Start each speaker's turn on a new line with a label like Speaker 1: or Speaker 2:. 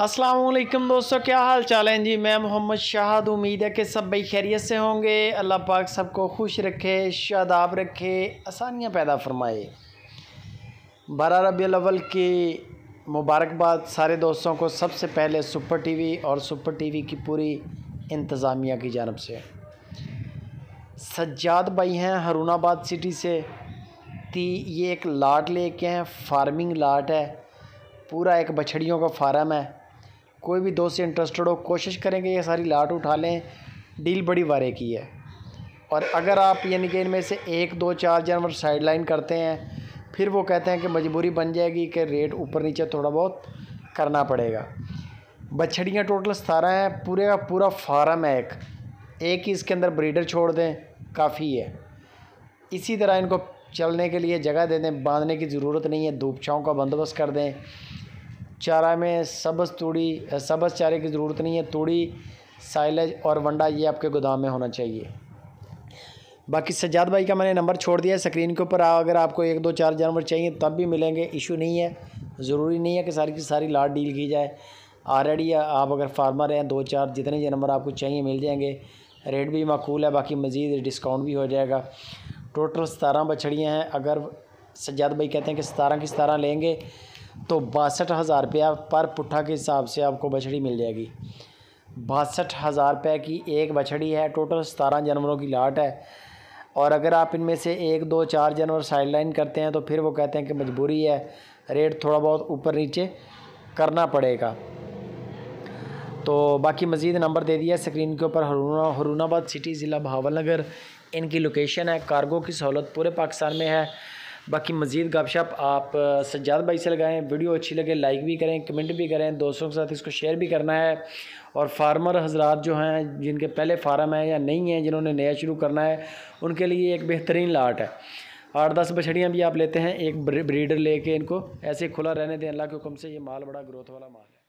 Speaker 1: अस्सलाम वालेकुम दोस्तों, क्या हाल चाल है? जी, मैं मोहम्मद शाहद, उम्मीद है कि सब भाई खैरियत से होंगे। अल्लाह पाक सबको खुश रखे, शादाब रखे, आसानियाँ पैदा फरमाए। बारह रबी की मुबारकबाद सारे दोस्तों को सबसे पहले सुपर टीवी और सुपर टीवी की पूरी इंतज़ामिया की जानब से। सज्जाद भाई हैं हरूनाबाद सिटी से। ती, ये एक लाट लेके हैं, फ़ार्मिंग लाट है। पूरा एक बछड़ियों का फार्म है। कोई भी दोस्त इंटरेस्टेड हो, कोशिश करेंगे ये सारी लाट उठा लें। डील बड़ी वारे की है। और अगर आप यानी कि इनमें से एक, दो, चार जानवर साइड लाइन करते हैं, फिर वो कहते हैं कि मजबूरी बन जाएगी कि रेट ऊपर नीचे थोड़ा बहुत करना पड़ेगा। बछड़ियाँ टोटल सतारह हैं, पूरे का पूरा फार्म है एक। एक ही इसके अंदर ब्रीडर छोड़ दें, काफ़ी है। इसी तरह इनको चलने के लिए जगह दे दें, बांधने की ज़रूरत नहीं है, धूप छाँव का बंदोबस्त कर दें। चारा में सबस तूड़ी सबस चारे की ज़रूरत नहीं है, तूड़ी, साइलेज और वंडा, ये आपके गोदाम में होना चाहिए। बाकी सज्जाद भाई का मैंने नंबर छोड़ दिया है, स्क्रीन के ऊपर अगर आपको एक दो चार जानवर चाहिए, तब भी मिलेंगे, इशू नहीं है, ज़रूरी नहीं है कि सारी की सारी लाट डील की जाए। ऑलरेडी आप अगर फार्मर हैं, दो चार जितने जानवर आपको चाहिए, मिल जाएँगे। रेट भी माकूल है, बाकी मज़ीद डिस्काउंट भी हो जाएगा। टोटल सतारह बछड़ियाँ हैं, अगर सज्जाद भाई कहते हैं कि सतारह की सतारह लेंगे तो बासठ हज़ार रुपया पर पुट्ठा के हिसाब से आपको बछड़ी मिल जाएगी। बासठ हज़ार रुपये की एक बछड़ी है, टोटल सतारह जानवरों की लाट है। और अगर आप इनमें से एक, दो, चार जानवर साइड लाइन करते हैं तो फिर वो कहते हैं कि मजबूरी है, रेट थोड़ा बहुत ऊपर नीचे करना पड़ेगा। तो बाकी मज़ीद नंबर दे दिया स्क्रीन के ऊपर हरूना हरूनाबाद सिटी ज़िला बहावल नगर इनकी लोकेशन है, कार्गो की सहूलत पूरे पाकिस्तान में है। बाकी मज़ीद गपशप आप सज्जाद भाई से लगाएँ। वीडियो अच्छी लगे लाइक भी करें कमेंट भी करें, दोस्तों के साथ इसको शेयर भी करना है। और फार्मर हजरात जो हैं, जिनके पहले फार्म हैं या नहीं हैं, जिन्होंने नया शुरू करना है, उनके लिए एक बेहतरीन लाट है। आठ दस बछड़ियाँ भी आप लेते हैं, एक ब्रीडर लेके इनको, ऐसे खुला रहने दें, अल्लाह के हुक्म से ये माल बड़ा ग्रोथ वाला माल है।